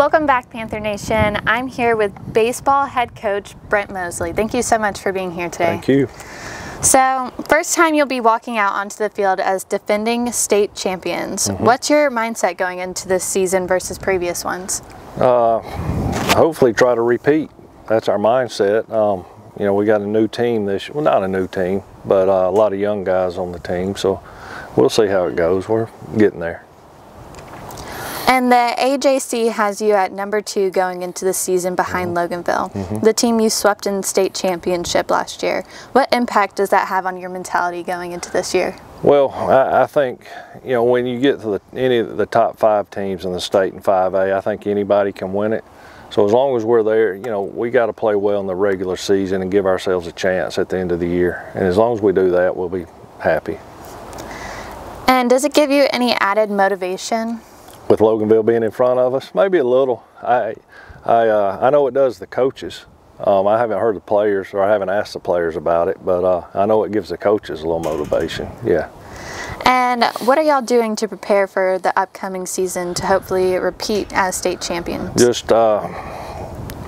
Welcome back, Panther Nation. I'm here with baseball head coach Brent Moseley. Thank you so much for being here today. Thank you. So, first time you'll be walking out onto the field as defending state champions. Mm -hmm. What's your mindset going into this season versus previous ones? Uh, hopefully, try to repeat. That's our mindset. Um, you know, we got a new team this. year. Well, not a new team, but uh, a lot of young guys on the team. So, we'll see how it goes. We're getting there. And the AJC has you at number two going into the season behind mm -hmm. Loganville, mm -hmm. the team you swept in state championship last year. What impact does that have on your mentality going into this year? Well, I, I think you know when you get to the, any of the top five teams in the state in 5A, I think anybody can win it. So as long as we're there, you know, we got to play well in the regular season and give ourselves a chance at the end of the year. And as long as we do that, we'll be happy. And does it give you any added motivation with Loganville being in front of us? Maybe a little. I, I, uh, I know it does the coaches. Um, I haven't heard the players or I haven't asked the players about it, but uh, I know it gives the coaches a little motivation. Yeah. And what are y'all doing to prepare for the upcoming season to hopefully repeat as state champions? Just uh,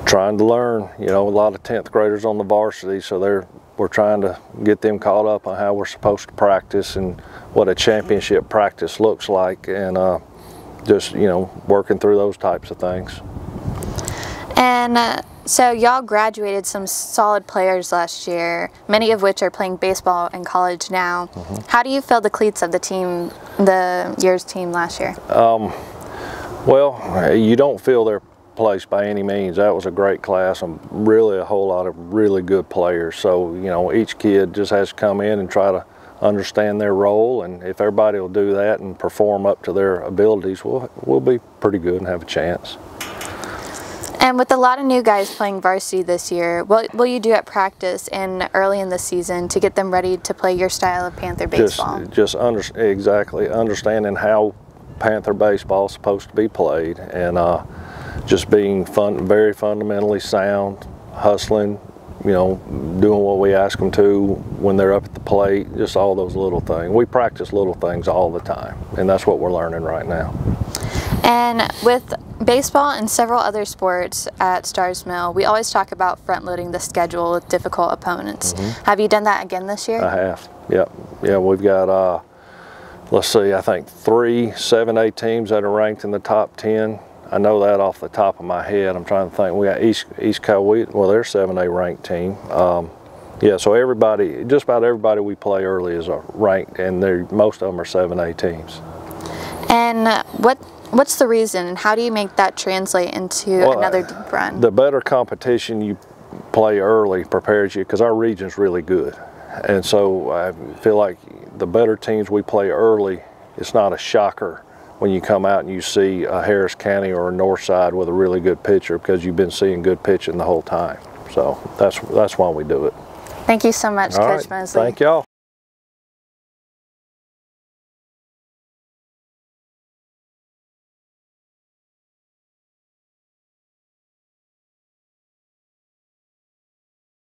trying to learn. You know, a lot of 10th graders on the varsity, so they're we're trying to get them caught up on how we're supposed to practice and what a championship practice looks like. And uh, just you know working through those types of things. And uh, so y'all graduated some solid players last year, many of which are playing baseball in college now. Mm -hmm. How do you feel the cleats of the team, the year's team last year? Um, well, you don't feel their place by any means. That was a great class and really a whole lot of really good players. So, you know, each kid just has to come in and try to understand their role, and if everybody will do that and perform up to their abilities, we'll, we'll be pretty good and have a chance. And with a lot of new guys playing varsity this year, what will you do at practice and early in the season to get them ready to play your style of Panther baseball? Just, just under, exactly understanding how Panther baseball is supposed to be played, and uh, just being fun, very fundamentally sound, hustling, you know, doing what we ask them to when they're up at the plate, just all those little things. We practice little things all the time, and that's what we're learning right now. And with baseball and several other sports at Starr's Mill, we always talk about front loading the schedule with difficult opponents. Mm -hmm. Have you done that again this year? I have. Yep. Yeah, we've got uh, let's see, I think three 7A teams that are ranked in the top 10 I know that off the top of my head. I'm trying to think. We got East East Coweta. Well, they're 7A ranked team. Um, yeah, so everybody, just about everybody we play early is a ranked, and they most of them are 7A teams. And what what's the reason, and how do you make that translate into well, another deep run? The better competition you play early prepares you, because our region's really good, and so I feel like the better teams we play early, it's not a shocker when you come out and you see a Harris County or a North Side with a really good pitcher because you've been seeing good pitching the whole time. So that's that's why we do it. Thank you so much, All Coach right. Moseley. Thank y'all.